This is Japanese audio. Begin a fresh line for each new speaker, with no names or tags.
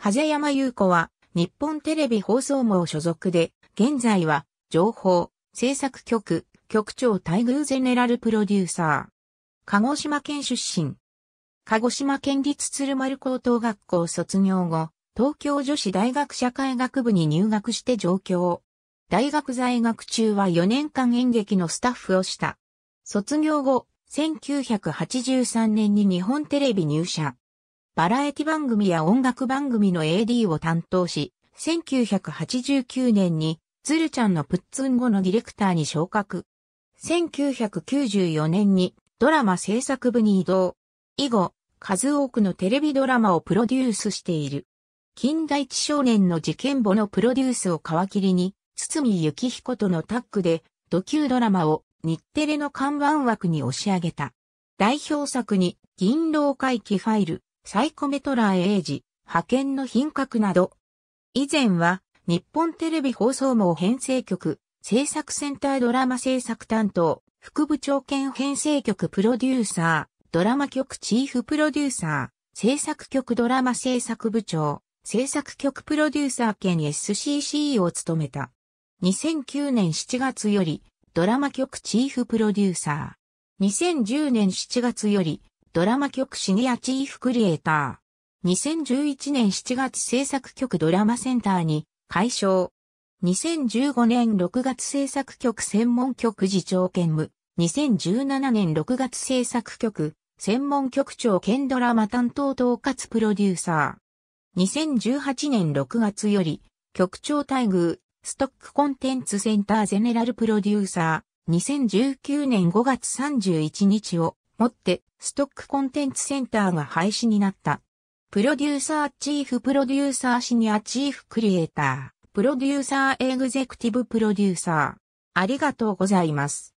ハゼ山優子は日本テレビ放送網所属で、現在は情報、制作局、局長待遇ゼネラルプロデューサー。鹿児島県出身。鹿児島県立鶴丸高等学校卒業後、東京女子大学社会学部に入学して上京。大学在学中は4年間演劇のスタッフをした。卒業後、1983年に日本テレビ入社。バラエティ番組や音楽番組の AD を担当し、1989年に、ズルちゃんのプッツン後のディレクターに昇格。1994年にドラマ制作部に移動。以後、数多くのテレビドラマをプロデュースしている。近代一少年の事件簿のプロデュースを皮切りに、堤幸彦とのタッグで、ドキュードラマを日テレの看板枠に押し上げた。代表作に、銀狼回帰ファイル、サイコメトラーエイジ、派遣の品格など。以前は、日本テレビ放送網編成局、制作センタードラマ制作担当、副部長兼編成局プロデューサー、ドラマ局チーフプロデューサー、制作局ドラマ制作部長、制作局プロデューサー兼 SCC を務めた。2009年7月よりドラマ局チーフプロデューサー。2010年7月よりドラマ局シニアチーフクリエイター。2011年7月制作局ドラマセンターに解消。2015年6月制作局専門局次長兼務。2017年6月制作局専門局長兼ドラマ担当統括プロデューサー。2018年6月より、局長待遇、ストックコンテンツセンターゼネラルプロデューサー、2019年5月31日をもって、ストックコンテンツセンターが廃止になった。プロデューサーチーフプロデューサーシニアチーフクリエイター、プロデューサーエグゼクティブプロデューサー。ありがとうございます。